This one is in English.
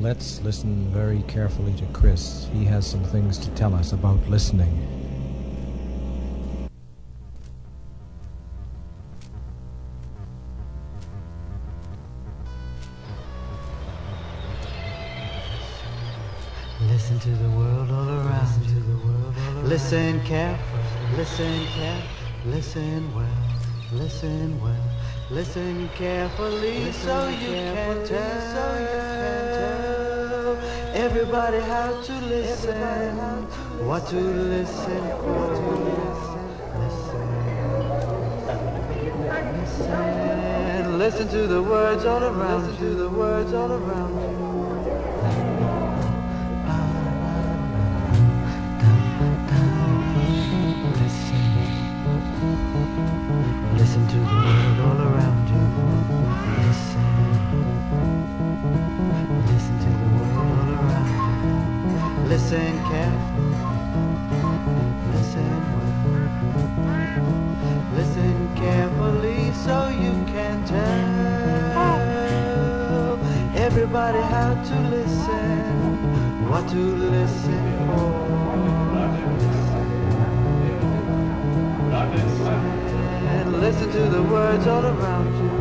let's listen very carefully to Chris. He has some things to tell us about listening. Listen to the world all around you. Listen carefully, listen carefully, listen well, listen well, listen carefully so you can tell. Everybody how to listen, what to listen for. Listen, listen to the words all around. Listen to the words all around you. Listen to the Listen carefully. Listen well. Listen carefully so you can tell everybody how to listen, what to listen for. And listen to the words all around you.